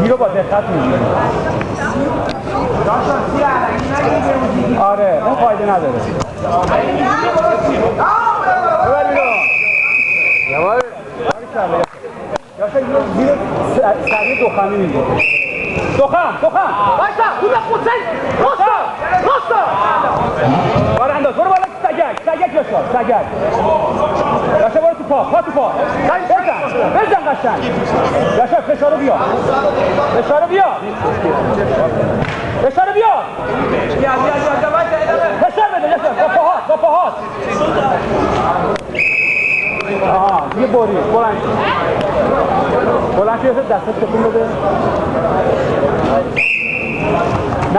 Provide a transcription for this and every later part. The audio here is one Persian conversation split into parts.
زیر با دقت می‌گیری آره اون فایده نداره ببر بیرون باریکلا. یاشا اینو زیر س- سری دخمی می‌گیری دخم دخم Başla! Burada kutsal! Rosta! Rosta! بار انداز برو بالا سگک سگک یاشا سگک یاشا برو تو پا پا تو پا بزن بزن قشنگ. یاشا فشارو بیا فشارو بیا فشارو بیا فشار بده یاشا با پاهات با پاهات. آها یه بوری بلند. بلند شو دستت تکون بده.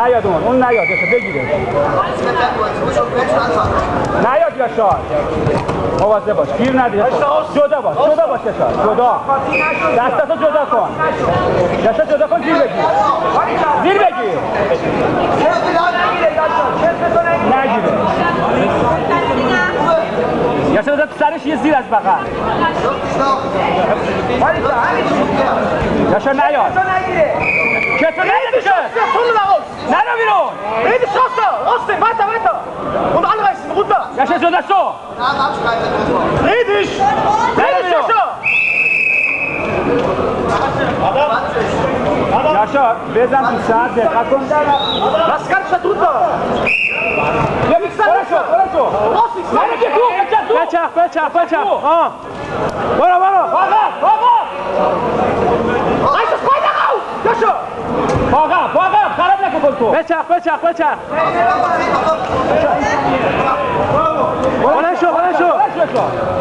نیاد اون اون نیاد یاشا بگیره. نیاد. یاشار مواظب باش. گیر ندی. جدا باش. جدا باش یاشار جدا. دستتو جدا کن. یاشار جدا کن زیر بگیر. زیر بگیر. نگیره. یاشار بذار سرش یه زیر از بغل. که Sonuna raus! نرو بیرون Rede Rosta! Rosta! Weiter, weiter! Und anreißen! Runter! یاشار جدا شو Dreh dich! Dreh dich, Rosta! یاشار بزن تو سر دقت کن Lass ganz da drunter! بیا میکسر برو تو تو بچرخ بچرخ بچرخ آه برو برو نکن تو بچرخ بچرخ. بچرخ. بلند شو بلند شو. بلند شو.